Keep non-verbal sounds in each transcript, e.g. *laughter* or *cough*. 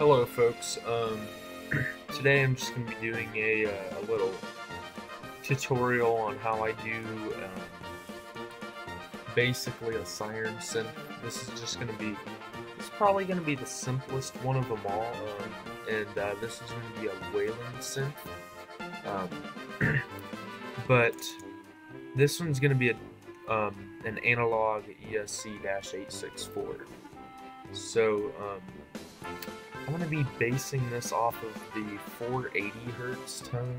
Hello, folks. Um, today I'm just going to be doing a, uh, a little tutorial on how I do um, basically a siren synth. This is just going to be, it's probably going to be the simplest one of them all, um, and uh, this is going to be a Whelen synth. Um, *clears throat* but this one's going to be a, um, an analog ESC-864. So, um, I'm going to be basing this off of the 480 hertz tone,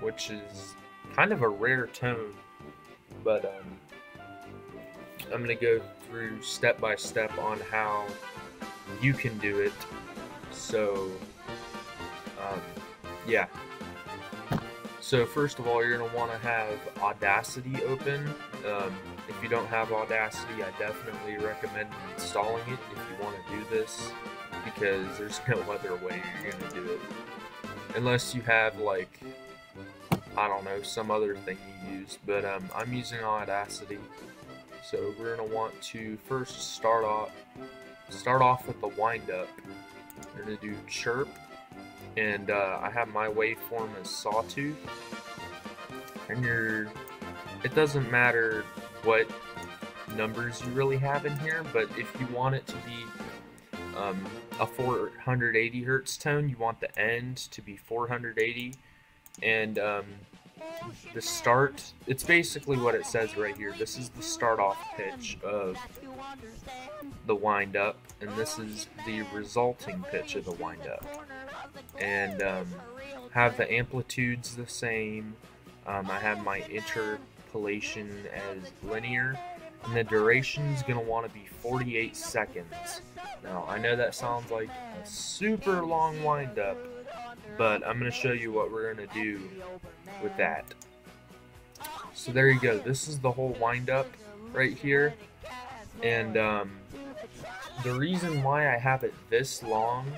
which is kind of a rare tone, but um, I'm going to go through step by step on how you can do it. So, um, yeah. So first of all, you're going to want to have Audacity open. Um, if you don't have Audacity, I definitely recommend installing it if you want to do this because there's no other way you're gonna do it. Unless you have like I don't know, some other thing you use. But um, I'm using Audacity. So we're gonna want to first start off start off with the wind up. We're gonna do chirp and uh, I have my waveform as sawtooth. And you're it doesn't matter what numbers you really have in here, but if you want it to be um, a 480 hertz tone, you want the end to be 480, and um, the start, it's basically what it says right here. This is the start off pitch of the wind up, and this is the resulting pitch of the wind up. And um, have the amplitudes the same. Um, I have my interpolation as linear, and the duration is going to want to be 48 seconds. Now, I know that sounds like a super long windup, but I'm going to show you what we're going to do with that. So there you go. This is the whole windup right here. And um, the reason why I have it this long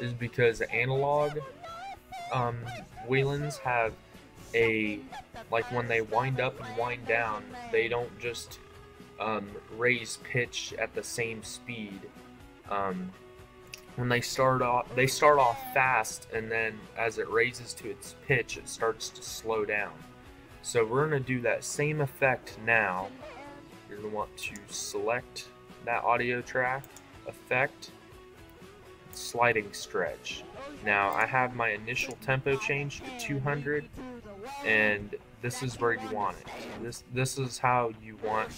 is because analog um, Whelens have a, like when they wind up and wind down, they don't just um, raise pitch at the same speed. Um, when they start off they start off fast and then as it raises to its pitch it starts to slow down. So we're going to do that same effect now. You're going to want to select that audio track effect sliding stretch. Now I have my initial tempo change to 200 and this is where you want it. This this is how you want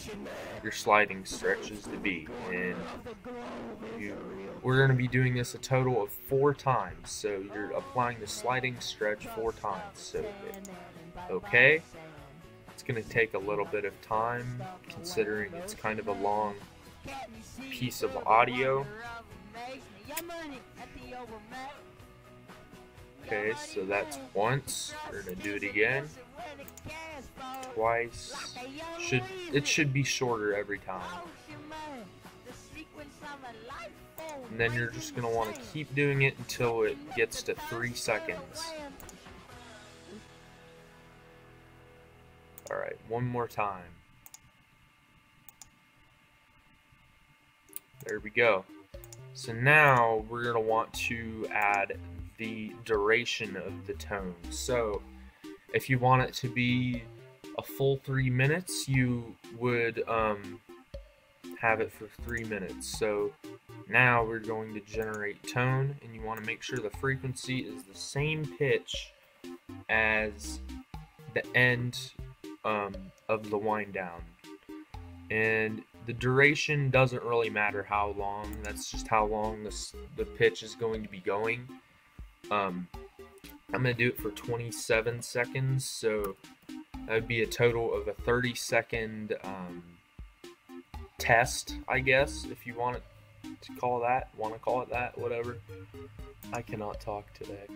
your sliding stretches to be. And you we're going to be doing this a total of four times. So you're applying the sliding stretch four times. So okay. It's going to take a little bit of time considering it's kind of a long piece of audio. Okay, so that's once. We're gonna do it again. Twice. Should it should be shorter every time. And then you're just gonna want to keep doing it until it gets to three seconds. Alright, one more time. There we go. So now we're going to want to add the duration of the tone. So if you want it to be a full three minutes, you would um, have it for three minutes. So now we're going to generate tone, and you want to make sure the frequency is the same pitch as the end um, of the wind down. And the duration doesn't really matter how long, that's just how long this, the pitch is going to be going. Um, I'm going to do it for 27 seconds, so that would be a total of a 30 second um, test, I guess, if you want to call that, want to call it that, whatever. I cannot talk today.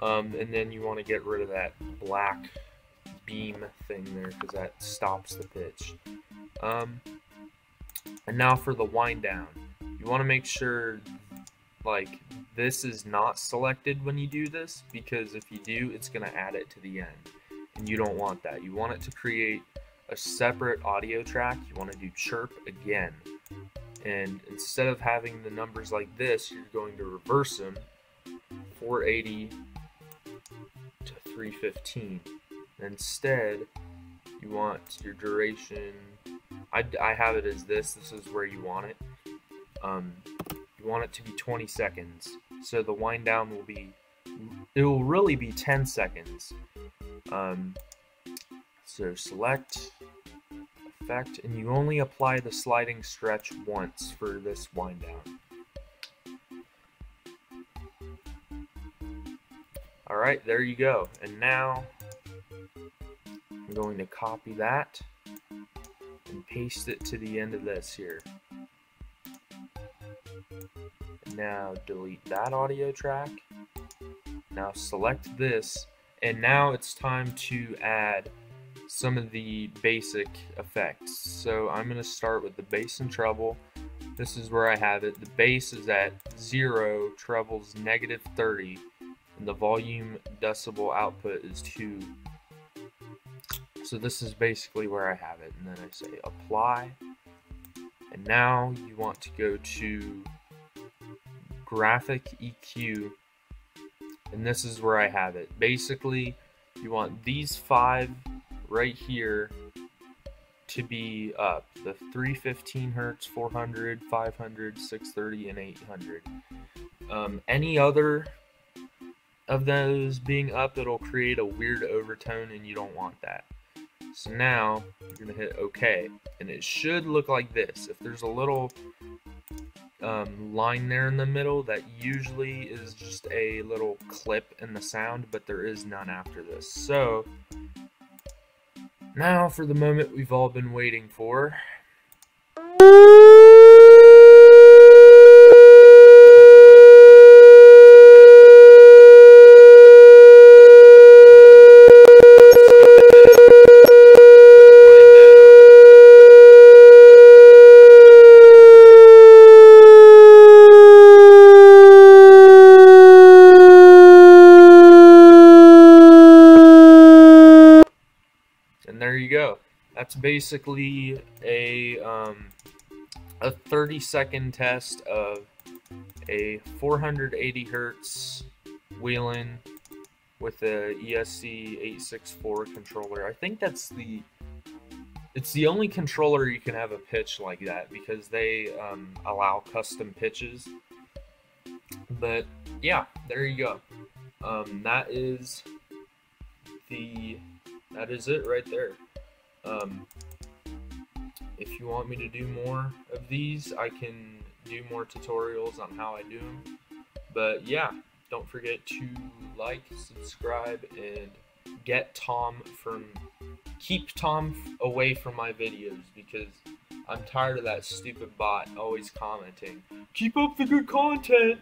Um, and then you want to get rid of that black beam thing there because that stops the pitch. Um, and now for the wind down. You want to make sure like this is not selected when you do this because if you do it's going to add it to the end and you don't want that you want it to create a separate audio track you want to do chirp again And instead of having the numbers like this, you're going to reverse them 480 to 315. Instead, you want your duration. I, I have it as this. This is where you want it. Um, you want it to be 20 seconds. So the wind down will be, it will really be 10 seconds. Um, so select effect, and you only apply the sliding stretch once for this wind down. Alright, there you go. And now I'm going to copy that and paste it to the end of this here. Now delete that audio track. Now select this, and now it's time to add some of the basic effects. So I'm going to start with the bass and treble. This is where I have it. The bass is at 0, treble's negative 30, and the volume decibel output is 2. So this is basically where I have it. And then I say apply. And now you want to go to graphic EQ. And this is where I have it. Basically, you want these five right here to be up. The 315 hertz, 400, 500, 630, and 800. Um, any other of those being up, it'll create a weird overtone and you don't want that. So now you're gonna hit OK, and it should look like this. If there's a little um, line there in the middle, that usually is just a little clip in the sound, but there is none after this. So now for the moment we've all been waiting for. there you go. That's basically a um, a 30 second test of a 480 hertz Whelen with a ESC 864 controller. I think that's the it's the only controller you can have a pitch like that because they um, allow custom pitches. But yeah, there you go. Um, that is the that is it right there. Um, if you want me to do more of these, I can do more tutorials on how I do them. But yeah, don't forget to like, subscribe, and get Tom from keep Tom away from my videos because I'm tired of that stupid bot always commenting. Keep up the good content.